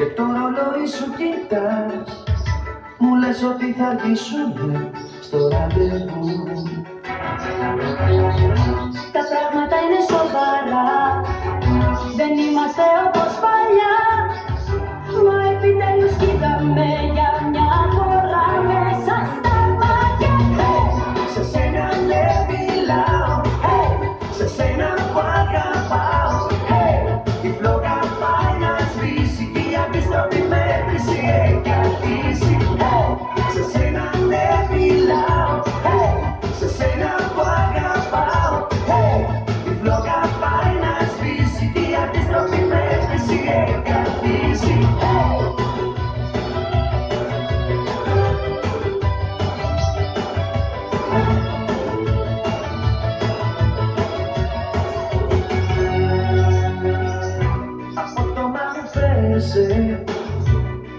Και το ρολόι σου κοιτάς Μου λες ότι θα αρχίσουμε στο ραντεβού. Τα πράγματα είναι σοβαρά Δεν είμαστε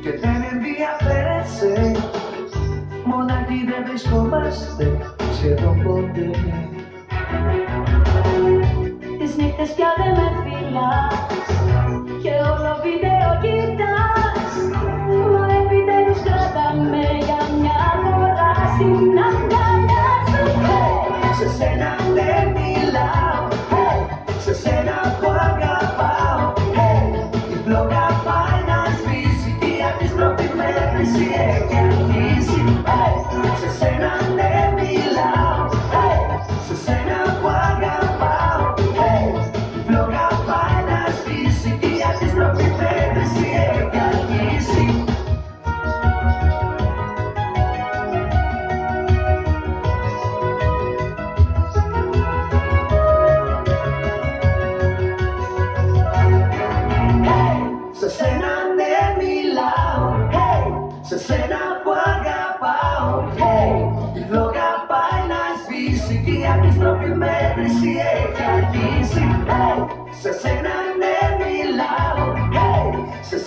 και δεν ενδιαφέρεσαι. Μονάχοι δεν βρισκόμαστε σχεδόν ποτέ Τις νύχτες πια δεν με φυλάς. Και όλο βίντεο κοιτάς. Você será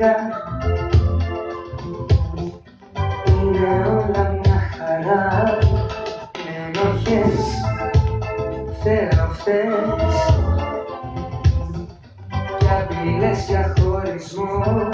Είναι όλα μια χαρά. Ενοχές, θεραφές και απειλές για χωρισμό.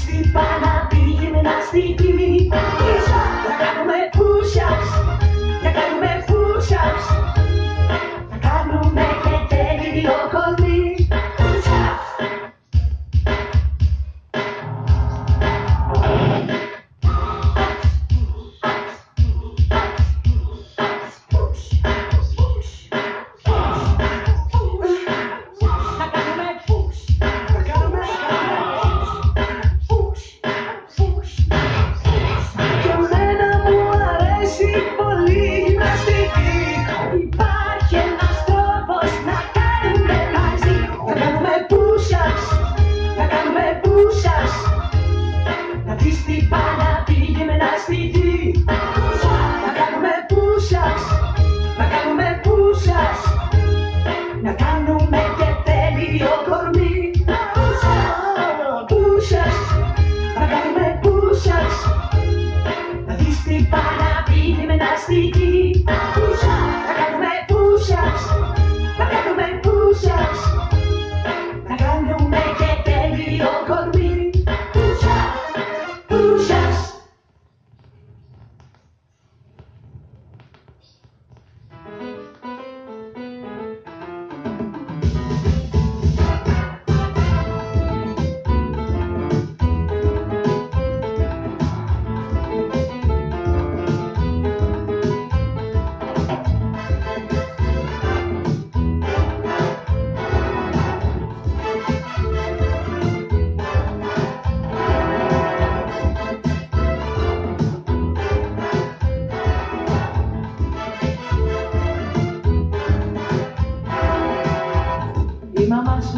Στην παραπήγη με να people.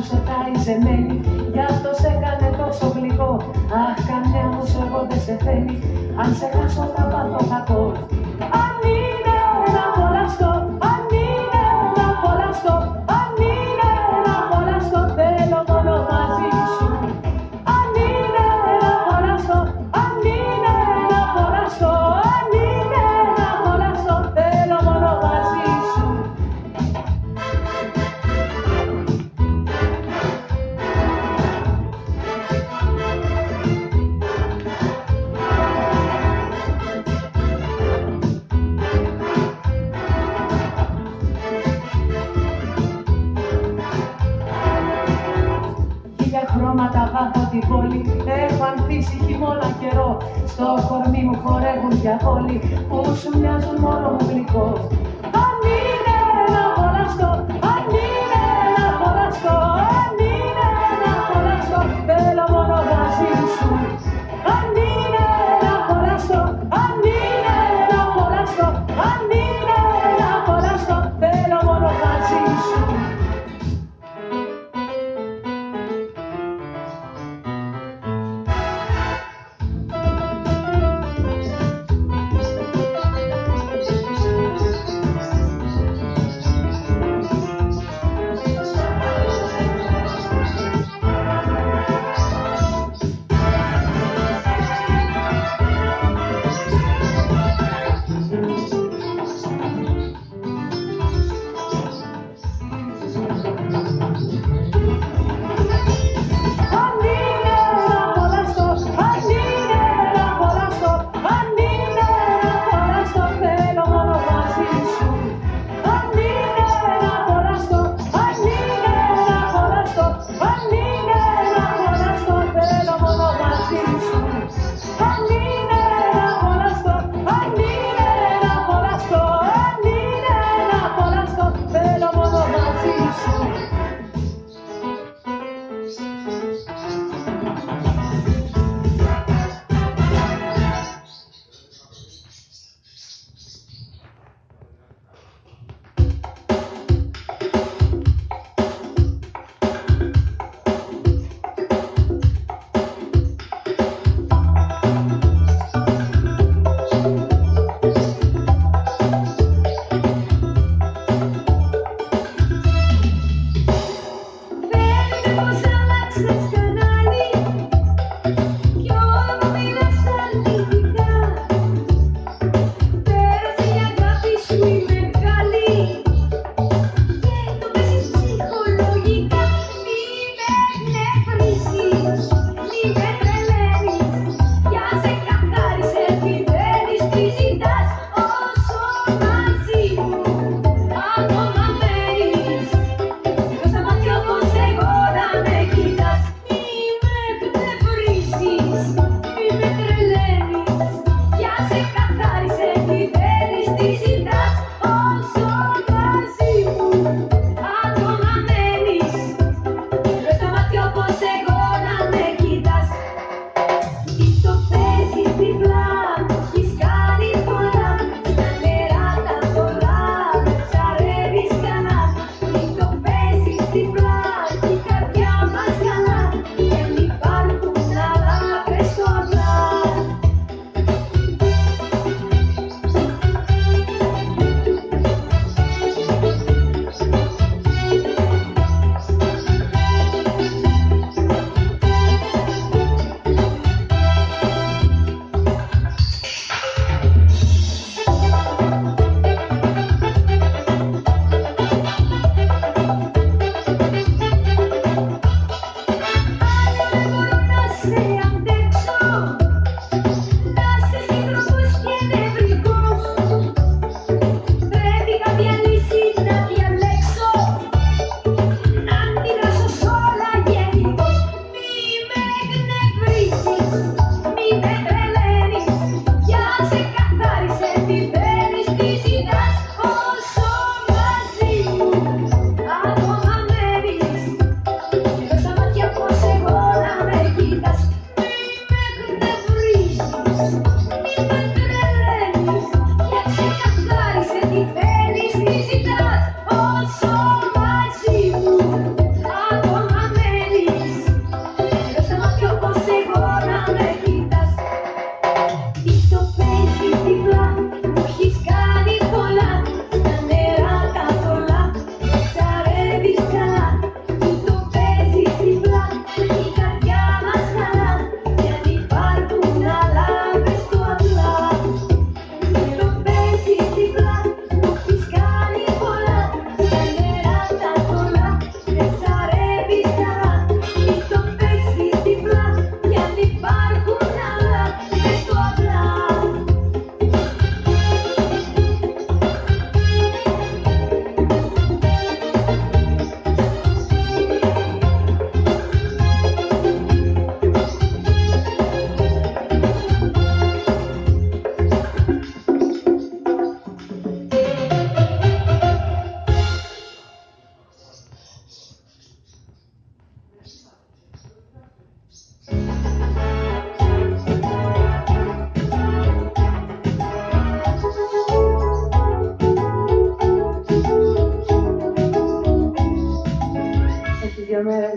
σου σετάει σε μένει. Γι' αυτό σε κάνε τόσο γλυκό. Αχ, κανένα μου εγώ δεν σε θέλει. Αν σε χάσω θα πάθω κακό.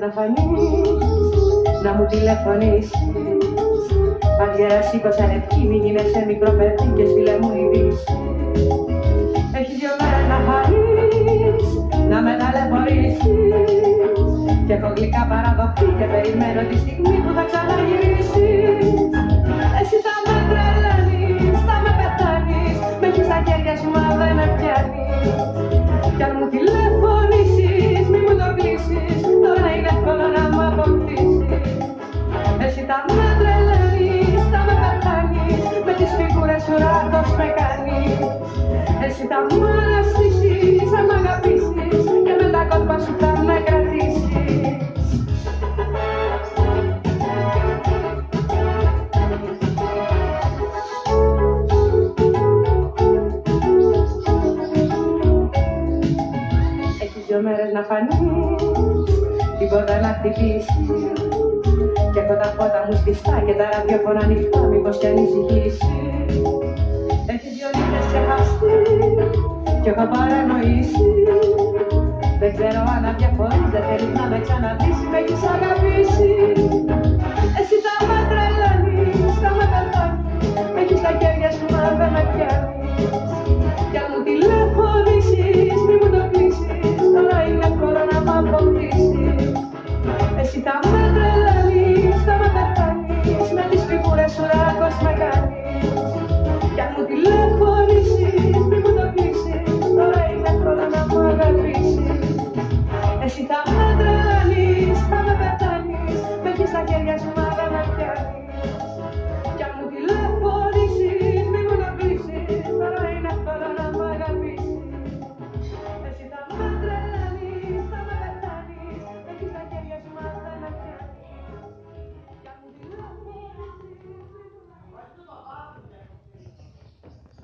Να φανείς να μου τηλεφωνήσεις Παντιέρα σήκωσα λευκή, μην γίνεσαι μικρό παιδί και στείλε μου ειδήσει Έχει δυο μέρες να χαρείς, να με ταλαιπωρήσεις. Κι έχω γλυκά παραδοχή και περιμένω τη στιγμή που θα ξαναγυρίσεις μέρες να φανείς, τίποτα να χτυπήσεις. Κι έχω τα φώτα μου σβηστά και τα ραδιόφωνα ανοιχτά, μήπως κι ανησυχήσεις Έχεις δυο νύχτες ξεχαστεί κι έχω παρανοήσει. Δεν ξέρω αν αδιαφορείς, δεν θέλεις να με ξαναδείς, με έχεις αγαπήσει